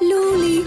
Luli.